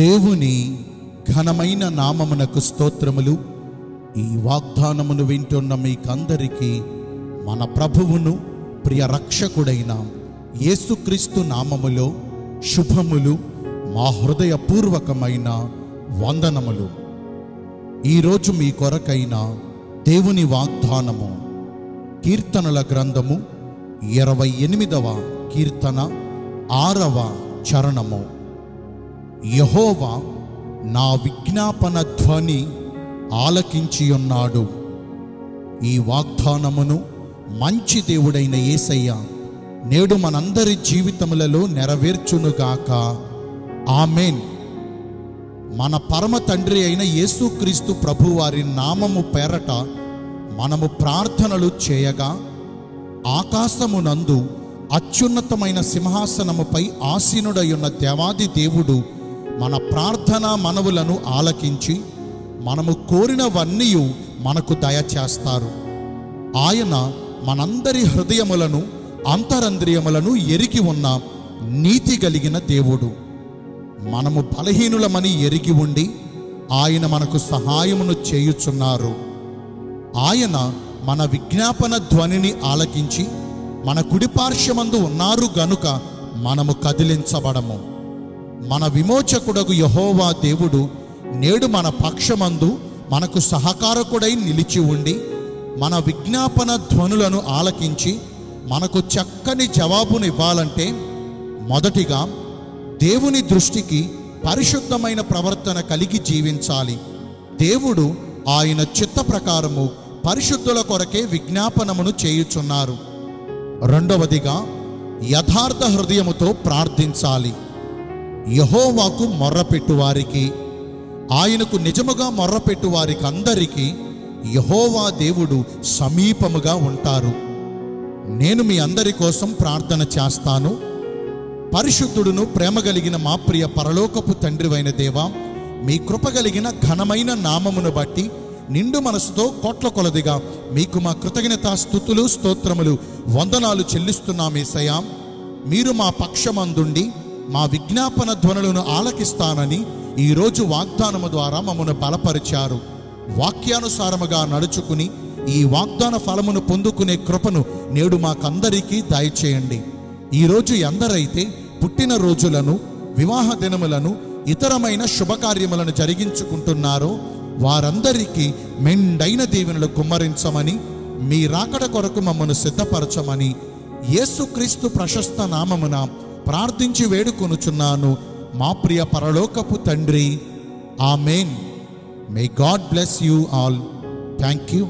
దేవుని ఘనమైన నామమునకు స్తోత్రములు. ఈ వాగ్దానమును వింటున్న మీకందరికీ మన ప్రభువును ప్రియ రక్షకుడైన యేసుక్రీస్తు నామములో శుభములు మా హృదయపూర్వకమైన వందనములు. ఈరోజు మీ కొరకైన దేవుని వాగ్దానము కీర్తనల గ్రంథము ఇరవై ఎనిమిదవ కీర్తన ఆరవ చరణము. యహోవా నా విజ్ఞాపన ధ్వని ఆలకించి ఉన్నాడు. ఈ వాగ్దానమును మంచి దేవుడైన యేసయ్య నేడు మనందరి జీవితములలో నెరవేర్చునుగాక. ఆమెన్. మన పరమ తండ్రి అయిన యేసుక్రీస్తు ప్రభువారి నామము పేరట మనము ప్రార్థనలు చేయగా ఆకాశమునందు అత్యున్నతమైన సింహాసనముపై ఆసీనుడయున్న దేవాది దేవుడు మన ప్రార్థన మనవులను ఆలకించి మనము కోరినవన్నీ మనకు దయచేస్తారు. ఆయన మనందరి హృదయములను అంతరంద్రియములను ఎరిగి ఉన్న నీతి కలిగిన దేవుడు. మనము బలహీనులమని ఎరిగి ఉండి ఆయన మనకు సహాయమును చేయుచున్నారు. ఆయన మన విజ్ఞాపన ధ్వనిని ఆలకించి మన కుడిపార్శ్వమందు ఉన్నారు గనుక మనము కదిలించబడము. మన విమోచకుడగు యహోవా దేవుడు నేడు మన పక్షమందు మనకు సహకారకుడై నిలిచి ఉండి మన విజ్ఞాపన ధ్వనులను ఆలకించి మనకు చక్కని జవాబునివ్వాలంటే మొదటిగా దేవుని దృష్టికి పరిశుద్ధమైన ప్రవర్తన కలిగి జీవించాలి. దేవుడు ఆయన చిత్త ప్రకారము పరిశుద్ధుల కొరకే విజ్ఞాపనమును చేయుచున్నారు. రెండవదిగా యథార్థ హృదయముతో ప్రార్థించాలి. యహోవాకు మొర్రపెట్టు వారికి ఆయనకు నిజముగా మొర్రపెట్టు వారికి అందరికీ యహోవా దేవుడు సమీపముగా ఉంటారు. నేను మీ అందరి కోసం ప్రార్థన చేస్తాను. పరిశుద్ధుడును ప్రేమ కలిగిన మా ప్రియ పరలోకపు తండ్రివైన దేవా మీ కృప కలిగిన ఘనమైన నామమును బట్టి నిండు మనసుతో కోట్ల కొలదిగా మీకు మా కృతజ్ఞత స్థుతులు స్తోత్రములు వందనాలు చెల్లిస్తున్నామేసయా మీరు మా పక్షమందుండి మా విజ్ఞాపన ధ్వనులను ఆలకిస్తానని ఈరోజు వాగ్దానము ద్వారా మమ్మను బలపరిచారు. వాక్యానుసారముగా నడుచుకుని ఈ వాగ్దాన ఫలమును పొందుకునే కృపను నేడు మాకందరికీ దయచేయండి. ఈరోజు ఎందరైతే పుట్టిన రోజులను వివాహ దినములను ఇతరమైన శుభకార్యములను జరిగించుకుంటున్నారో వారందరికీ మెండైన దీవెనలు కుమ్మరించమని మీ రాకడ కొరకు మమ్మను సిద్ధపరచమని యేసుక్రీస్తు ప్రశస్త నామమున ప్రార్థించి వేడుకొనుచున్నాను. మా ప్రియ పరలోకపు తండ్రి. Amen. May God bless you all thank you